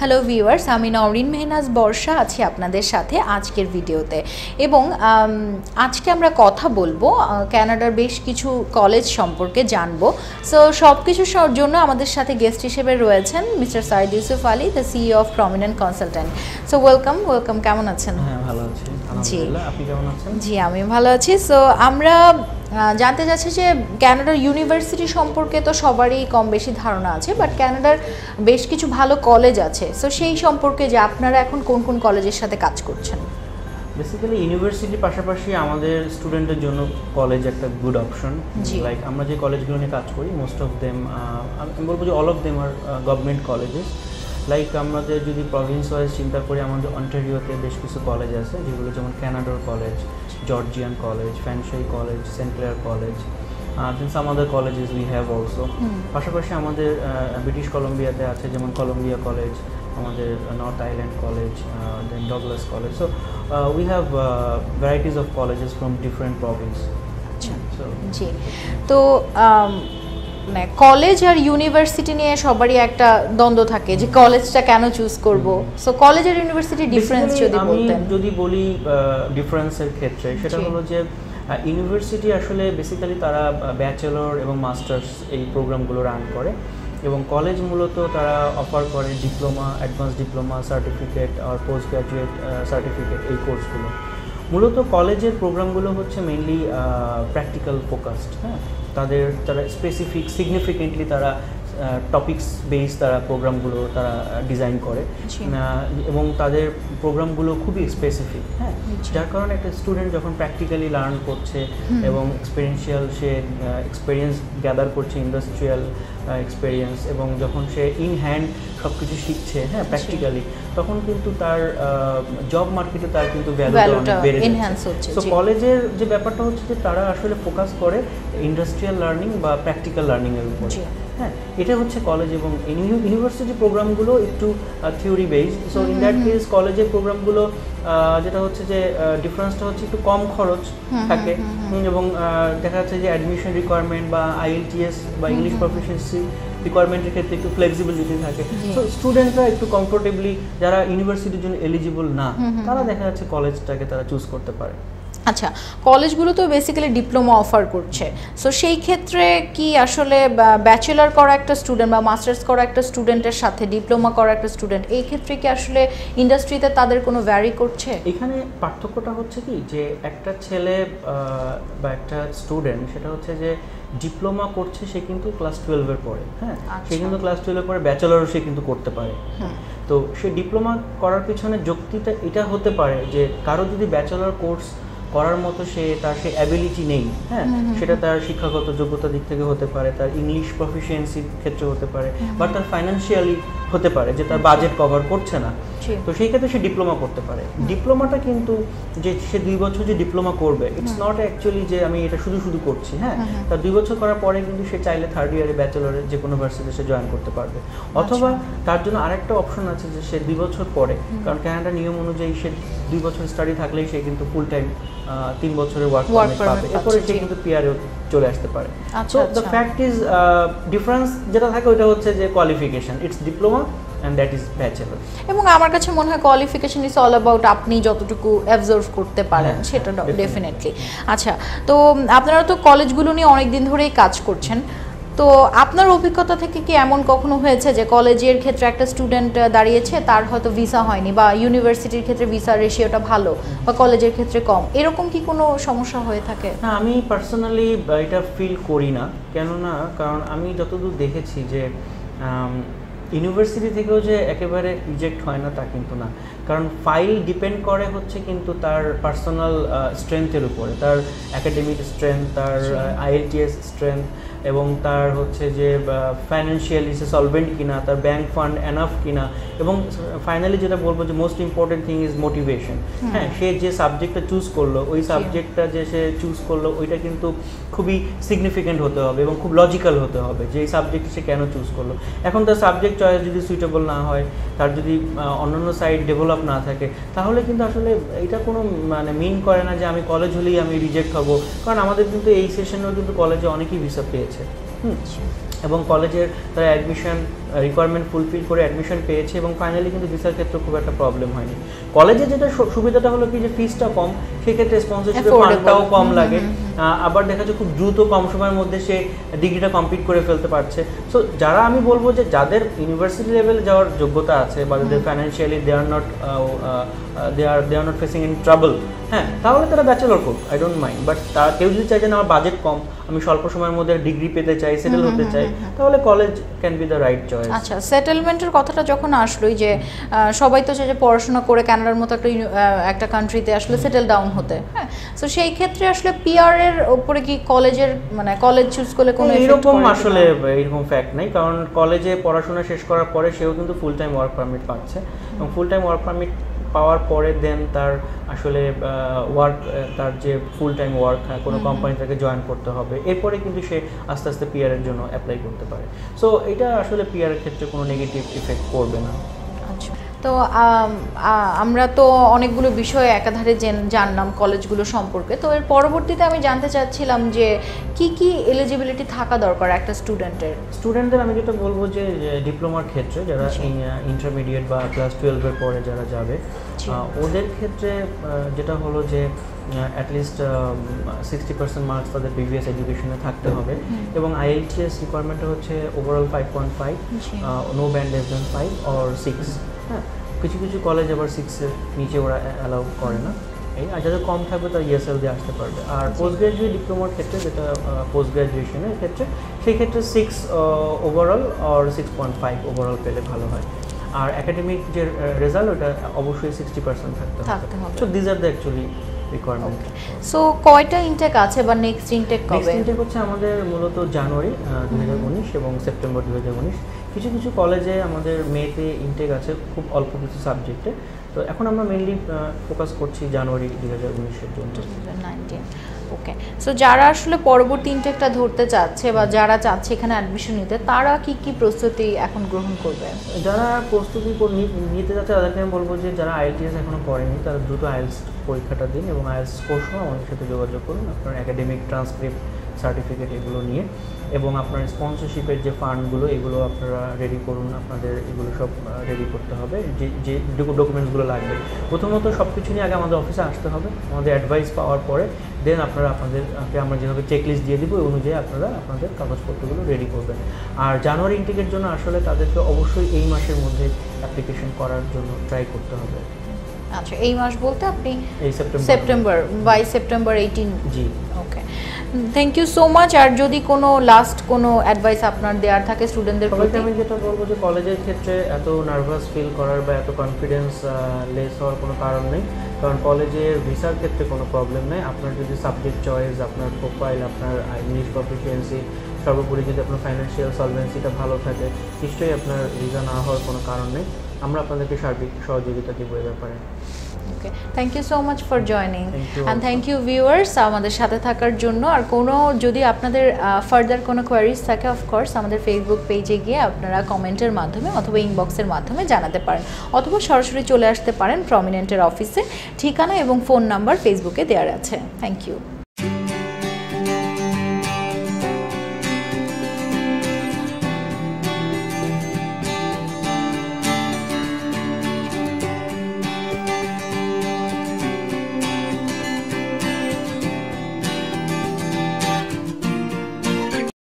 Hello viewers আমি নওরিন মেহনাজ বর্ষা আছি আপনাদের সাথে আজকের ভিডিওতে। এবং আজকে আমরা কথা বলব ক্যানাডার বেশ কিছু কলেজ সম্পর্কে জানব। সো সব কিছুর জন্য আমাদের সাথে গেস্ট হিসেবে রয়েছেন mister Syed Yusuf Ali the CEO of prominent consultant so welcome welcome কেমন আছেন? হ্যাঁ ভালো আছি। আলহামদুলিল্লাহ আপনি কেমন আছেন? জি আমি ভালো আছি। সো আমরা জানতে যাচ্ছে যে ক্যানাডার ইউনিভার্সিটি সম্পর্কে তো সবারই কম বেশি ধারণা আছে বাট ক্যানাডার বেশ কিছু ভালো কলেজ আছে। সো সেই সম্পর্কে যে আপনারা এখন কোন কোন কলেজের সাথে কাজ করছেন? বেসিক্যালি ইউনিভার্সিটির পাশাপাশি আমাদের স্টুডেন্টের জন্য কলেজ একটা গুড অপশন জি। লাইক আমরা যে কলেজগুলো নিয়ে কাজ করি মোস্ট অফ দেম আমি বলব যে all of them R government colleges like আমাদের যদি প্রভিন্স ওয়াইজ চিন্তা করি আমাদের অন্টারিওতে বেশ কিছু কলেজ আছে যেগুলো যেমন ক্যানাডার college Georgian college Fanshawe college Saint Clair college then some other colleges we have also পাশাপাশি আমাদের ব্রিটিশ কলম্বিয়াতে আছে যেমন কলম্বিয়া কলেজ আমাদের North Island college then Douglas college so we have varieties of colleges from different province আচ্ছা জি। তো মানে কলেজ আর ইউনিভার্সিটি নিয়ে সবারই একটা দ্বন্দ্ব থাকে যে কলেজটা কেন চুজ করব? সো কলেজ আর ইউনিভার্সিটি ডিফারেন্স যদি আমি বলতেন। যদি বলি ডিফারেন্সের ক্ষেত্রে সেটা হলো যে ইউনিভার্সিটি আসলে বেসিক্যালি তারা ব্যাচেলর এবং মাস্টার্স এই প্রোগ্রামগুলো রান করে এবং কলেজ মূলত তারা অফার করে ডিপ্লোমা অ্যাডভান্স ডিপ্লোমা সার্টিফিকেট আর পোস্ট গ্র্যাজুয়েট সার্টিফিকেট এই কোর্সগুলো মূলত কলেজের প্রোগ্রামগুলো হচ্ছে মেইনলি প্র্যাকটিক্যাল ফোকাসড হ্যাঁ? তাদের তারা স্পেসিফিক সিগনিফিকেন্টলি তারা টপিকস বেস তারা প্রোগ্রামগুলো তারা ডিজাইন করে। এবং তাদের প্রোগ্রামগুলো খুবই স্পেসিফিক হ্যাঁ? যার কারণে একটা স্টুডেন্ট যখন প্র্যাকটিক্যালি লার্ন করছে এবং এক্সপেরিয়েন্সিয়াল সে এক্সপেরিয়েন্স গ্যাদার করছে ইন্ডাস্ট্রিয়াল এক্সপেরিয়েন্স এবং যখন সে ইন হ্যান্ড সব কিছু শিখছে হ্যাঁ প্র্যাকটিক্যালি তখন কিন্তু তার জব মার্কেটে তার কিন্তু ভ্যালুটা অনেক বেড়ে হচ্ছে তো কলেজের যে ব্যাপারটা হচ্ছে যে তারা আসলে ফোকাস করে ইন্ডাস্ট্রিয়াল লার্নিং বা প্র্যাকটিক্যাল লার্নিংয়ের উপর। হ্যাঁ এটা হচ্ছে কলেজ এবং ইউনিভার্সিটি প্রোগ্রামগুলো একটু theory based so in that case কলেজের প্রোগ্রামগুলো যেটা হচ্ছে যে ডিফারেন্সটা হচ্ছে একটু কম খরচ থাকে। এবং দেখা যাচ্ছে যে অ্যাডমিশন রিকোয়ারমেন্ট বা আইএলটিএস বা ইংলিশ প্রফিসিয়েন্সি রিকোয়ারমেন্টের ক্ষেত্রে একটু ফ্লেক্সিবিলিটি থাকে। তো স্টুডেন্টরা একটু কমফোর্টেবলি যারা ইউনিভার্সিটির জন্য এলিজিবল না তারা দেখা যাচ্ছে কলেজটাকে তারা চুজ করতে পারে। আচ্ছা কলেজগুলো তো বেসিক্যালি ডিপ্লোমা অফার করছে। সো সেই ক্ষেত্রে কি আসলে ব্যাচেলার করা একটা স্টুডেন্ট বা মাস্টার্স করা একটা স্টুডেন্টের সাথে ডিপ্লোমা করা একটা স্টুডেন্ট এই ক্ষেত্রে কি আসলে ইন্ডাস্ট্রিতে তাদের কোনো ভ্যারি করছে? এখানে পার্থক্যটা হচ্ছে কি যে একটা ছেলে বা একটা স্টুডেন্ট সেটা হচ্ছে যে ডিপ্লোমা করছে সে কিন্তু ক্লাস টুয়েলভের পরে হ্যাঁ? সে আচ্ছা। কিন্তু ক্লাস টুয়েলভের পরে ব্যাচেলারও সে কিন্তু করতে পারে। তো সে ডিপ্লোমা করার পিছনে যুক্তিটা এটা হতে পারে যে কারও যদি ব্যাচেলার কোর্স করার মতো সে তার সে অ্যাবিলিটি নেই হ্যাঁ? সেটা তার শিক্ষাগত যোগ্যতা দিক থেকে হতে পারে তার ইংলিশ প্রফিসিয়েন্সির ক্ষেত্রে হতে পারে বা তার ফাইন্যান্সিয়ালি হতে পারে যে তার বাজেট কভার করছে না। তো সেই ক্ষেত্রে সে ডিপ্লোমা করতে পারে। ডিপ্লোমাটা কিন্তু যে সে দুই বছর যে ডিপ্লোমা করবে ইটস নট অ্যাকচুয়ালি যে আমি এটা শুধু শুধু করছি হ্যাঁ? তার দুই বছর করার পরে কিন্তু সে চাইলে থার্ড ইয়ারে ব্যাচেলরে যে কোনো ভার্সিটিতে সে জয়েন করতে পারবে। অথবা তার জন্য আরেকটা অপশন আছে যে সে দুই বছর পরে কারণ ক্যানাডা নিয়ম অনুযায়ী সে দুই বছর স্টাডি থাকলেই সে কিন্তু ফুল টাইম তিন বছরের ওয়ার্ক পারমিট পাবে। এরপরে সে কিন্তু পিয়ারে চলে আসতে পারে। আচ্ছা, তো দ্য আচ্ছা। ফ্যাক্ট ইজ ডিফারেন্স যেটা থাকে ওটা হচ্ছে যে qualification it's diploma and that is bachelor এবং আমার কাছে মনে হয় কোয়ালিফিকেশন ইজ অল অ্যাবাউট আপনি যতটুকু অ্যাবজর্ভ করতে পারেন হ্যাঁ, সেটা. ডেফিনেটলি আচ্ছা তো আপনারা তো কলেজগুলো নিয়ে অনেক দিন ধরেই কাজ করছেন তো আপনার অভিজ্ঞতা থেকে কি এমন কখনো হয়েছে যে কলেজের ক্ষেত্রে একটা স্টুডেন্ট দাঁড়িয়েছে তার হয়তো ভিসা হয়নি বা ইউনিভার্সিটির ক্ষেত্রে ভিসা রেশিওটা ভালো বা কলেজের ক্ষেত্রে কম? এরকম কি কোনো সমস্যা হয়ে থাকে? না আমি পার্সোনালি এটা ফিল করি না। কেননা কারণ আমি যতদূর দেখেছি যে ইউনিভার্সিটি থেকেও যে একেবারে রিজেক্ট হয় না তা কিন্তু না। কারণ ফাইল ডিপেন্ড করে হচ্ছে কিন্তু তার পার্সোনাল স্ট্রেংথের উপরে। তার একাডেমিক স্ট্রেংথ তার আইএলটিএস স্ট্রেংথ এবং তার হচ্ছে যে ফাইন্যান্সিয়ালি সে সলভেন্ট কিনা তার ব্যাংক ফান্ড এনাফ কিনা এবং ফাইনালি যেটা বলব যে most important thing is motivation হ্যাঁ সে যে সাবজেক্টটা চুজ করল ওই সাবজেক্টটা যে সে চুজ করল ওইটা কিন্তু খুবই সিগনিফিকেন্ট হতে হবে এবং খুব লজিক্যাল হতে হবে যে এই সাবজেক্ট সে কেন চুজ করল। এখন তার সাবজেক্ট চয়েস যদি সুইটেবল না হয় তার যদি অন্যান্য সাইড ডেভেলপ না থাকে তাহলে কিন্তু আসলে এটা কোনো মানে মিন করে না যে আমি কলেজ হলেই আমি রিজেক্ট হব। কারণ আমাদের কিন্তু এই সেশনেও কিন্তু কলেজে অনেকেই ভিসা পেয়েছে। হুম এবং কলেজের তারা অ্যাডমিশন রিকোয়ারমেন্ট ফুলফিল করে অ্যাডমিশন পেয়েছে এবং ফাইনালি কিন্তু ভিসার ক্ষেত্রে খুব একটা প্রবলেম হয়নি। কলেজে যেটা সুবিধাটা হলো কি যে ফিসটা কম সেক্ষেত্রে স্পন্সরশিপের ফান্ডটাও কম লাগে। আবার দেখা যাচ্ছে খুব দ্রুত কম সময়ের মধ্যে সে ডিগ্রিটা কমপ্লিট করে ফেলতে পারছে। সো যারা আমি বলব যে যাদের ইউনিভার্সিটি লেভেলে যাওয়ার যোগ্যতা আছে বা যাদের financially they are not they are they are not facing in trouble হ্যাঁ তাহলে তারা ব্যাচেলর করুক আই ডোন্ট মাইন্ড বাট তার কেউ যদি চাই যে আমার বাজেট কম আমি স্বল্প সময়ের মধ্যে ডিগ্রি পেতে চাই সেটেল হতে চাই তাহলে college can be the right choice আচ্ছা সেটেলমেন্টের কথাটা যখন আসলোই যে সবাই তো চায় যে পড়াশোনা করে কানাডার মতো একটা একটা কান্ট্রিতে আসলে সেটেল ডাউন হতে হ্যাঁ তো সেই ক্ষেত্রে আসলে পিআর এর উপরে কি কলেজের মানে কলেজ চুজ করলে কোনো এরকম আসলে এরকম ফ্যাক্ট নাই কারণ কলেজে পড়াশোনা শেষ করার পরে সেও কিন্তু ফুল টাইম ওয়ার্ক পারমিট পাচ্ছে। এবং ফুল টাইম ওয়ার্ক পারমিট পাওয়ার পরে দেন তার আসলে ওয়ার্ক তার যে ফুল টাইম ওয়ার্ক কোনো কোম্পানি তাকে জয়েন করতে হবে। এরপরে কিন্তু সে আস্তে আস্তে পিআর এর জন্য অ্যাপ্লাই করতে পারে। সো এটা আসলে পিআর এর ক্ষেত্রে কোনো নেগেটিভ ইফেক্ট করবে না। তো আমরা তো অনেকগুলো বিষয় একাধারে জানলাম কলেজগুলো সম্পর্কে। তো এর পরবর্তীতে আমি জানতে চাচ্ছিলাম যে কি কি এলিজিবিলিটি থাকা দরকার একটা স্টুডেন্টের স্টুডেন্টদের আমি যেটা বলব যে ডিপ্লোমার ক্ষেত্রে যারা ইন্টারমিডিয়েট বা ক্লাস টুয়েলভের পরে যারা যাবে ওদের ক্ষেত্রে যেটা হলো যে at least sixty percent marks তাদের প্রিভিয়াস এডুকেশনে থাকতে হবে। এবং আইএলটিএস রিকোয়ারমেন্টটা হচ্ছে overall five point five no band less than five or six হ্যাঁ কিছু কিছু কলেজ আবার সিক্সের নিচে ওরা অ্যালাউ করে না। এই আর যাদের কম থাকবে তারা ইএসএল দিয়ে আসতে পারবে। আর পোস্ট গ্রাজুয়েট ডিপ্লোমার ক্ষেত্রে যেটা পোস্ট গ্রাজুয়েশনের ক্ষেত্রে সেই ক্ষেত্রে সিক্স ওভারঅল আর সিক্স পয়েন্ট ফাইভ ওভারঅল পেলে ভালো হয়। আর একাডেমিক যে রেজাল্ট ওটা অবশ্যই সিক্সটি পার্সেন্ট থাকতে হবে। তো so these are the actually requirement so কয়টা ইনটেক আছে বা নেক্সট ইনটেক নেক্সট কবে? ইনটেক হচ্ছে আমাদের মূলত জানুয়ারি দু হাজার উনিশ এবং সেপ্টেম্বর দু হাজার উনিশ। কিছু কিছু কলেজে আমাদের মেতে ইনটেক আছে খুব অল্প কিছু সাবজেক্টে তো এখন আমরা মেনলি ফোকাস করছি জানুয়ারি দু হাজার উনিশের জন্য। ওকে সো যারা আসলে পরবর্তী ইনটেকটা ধরতে চাচ্ছে বা যারা চাচ্ছে এখানে অ্যাডমিশন নিতে তারা কি কি প্রস্তুতি এখন গ্রহণ করবে? যারা প্রস্তুতি নিতে যাচ্ছে তাদেরকে আমি বলব যে যারা আইএলটিএস এখনও করেনি তারা দ্রুত আইএলস পরীক্ষাটা দিন এবং আইএলস কোর্স আমাদের সাথে যোগাযোগ করুন। আপনার একাডেমিক ট্রান্সক্রিপ্ট সার্টিফিকেট এগুলো নিয়ে এবং আপনার স্পন্সরশিপের যে ফান্ডগুলো এগুলো আপনারা রেডি করুন আপনাদের এগুলো সব রেডি করতে হবে। যে যে ডকুমেন্টসগুলো লাগবে। প্রথমত সব কিছু নিয়ে আগে আমাদের অফিসে আসতে হবে। আমাদের অ্যাডভাইস পাওয়ার পরে দেন আপনারা আপনাদেরকে আমরা যেভাবে চেকলিস্ট দিয়ে দিব ওই অনুযায়ী আপনারা আপনাদের কাগজপত্রগুলো রেডি করবেন। আর জানুয়ারি ইনটেকের জন্য আসলে তাদেরকে অবশ্যই এই মাসের মধ্যে অ্যাপ্লিকেশন করার জন্য ট্রাই করতে হবে। আচ্ছা এই মাস বলতে আপনি September September by September eighteen G. Okay thank you so much আর যদি কোনো লাস্ট কোনো অ্যাডভাইস আপনার দেওয়ার থাকে স্টুডেন্টদের প্রতি? আমি যেটা বলব যে কলেজের ক্ষেত্রে এত নার্ভাস ফিল করার বা এত কনফিডেন্স লেস হওয়ার কোনো কারণ নেই। কারণ কলেজের ভিসার ক্ষেত্রে কোনো প্রবলেম নেই। আপনার যদি সাবজেক্ট চয়েস আপনার প্রোফাইল আপনার ইংলিশ প্রফিসিয়েন্সি সর্বোপরি যদি আপনার ফাইন্যান্সিয়াল সলভেন্সিটা ভালো থাকে নিশ্চয়ই আপনার ভিসা না হওয়ার কোনো কারণ নেই। আমরা আপনাদেরকে সার্বিক সহযোগিতা দেবো এ ব্যাপারে। Okay thank you so much for joining and thank you viewers আমাদের সাথে থাকার জন্য। আর কোনো যদি আপনাদের ফার্দার কোনো কোয়ারিজ থাকে অফকোর্স আমাদের ফেসবুক পেজে গিয়ে আপনারা কমেন্টের মাধ্যমে অথবা ইনবক্সের মাধ্যমে জানাতে পারেন। অথবা সরাসরি চলে আসতে পারেন প্রমিনেন্টের অফিসে ঠিকানা এবং ফোন নাম্বার ফেসবুকে দেওয়ার আছে। Thank you